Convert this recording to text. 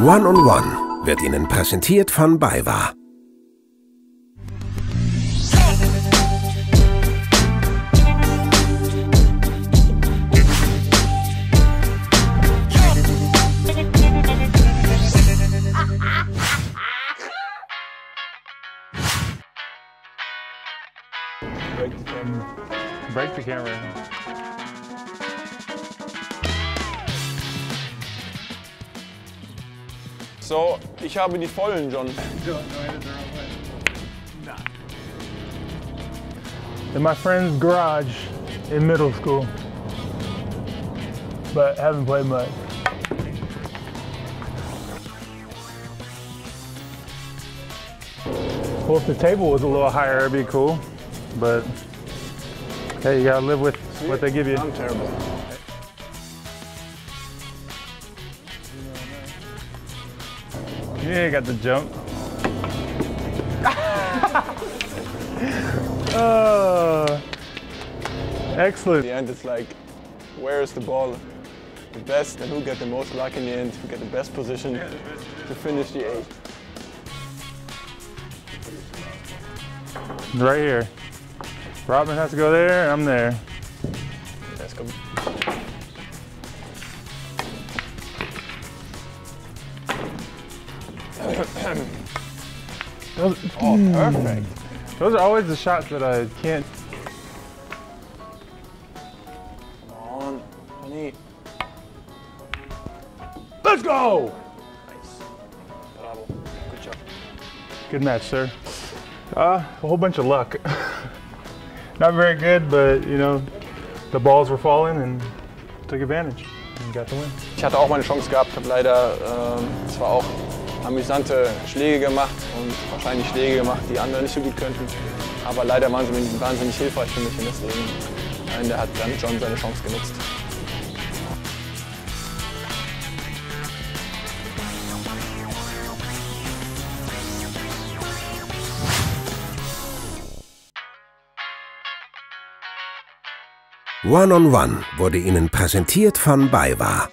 One on One wird Ihnen präsentiert von BayWa. Break the camera. So, ich habe die vollen, John. In my friend's garage in middle school, but haven't played much. Well, if the table was a little higher, it'd be cool, but hey, you gotta live with what they give you. I'm terrible. Yeah, got the jump. uh, excellent. the end, it's like, where is the ball the best and who get the most luck in the end, who get the best position to finish the eight. Right here. Robin has to go there, I'm there. Let's go. Those, Oh, perfect. those are always the shots that I can't. Come on, honey. Let's go! Nice. Bravo. Good job. Good match, sir. Uh, a whole bunch of luck. Not very good, but you know, the balls were falling and took advantage and got the win. Ich hatte auch meine Chance gehabt, habe leider ähm, zwar auch amüsante Schläge gemacht und wahrscheinlich Schläge gemacht, die andere nicht so gut könnten. Aber leider waren sie wahnsinnig hilfreich für mich und deswegen am Ende hat dann John seine Chance genutzt. One on One wurde Ihnen präsentiert von BayWa.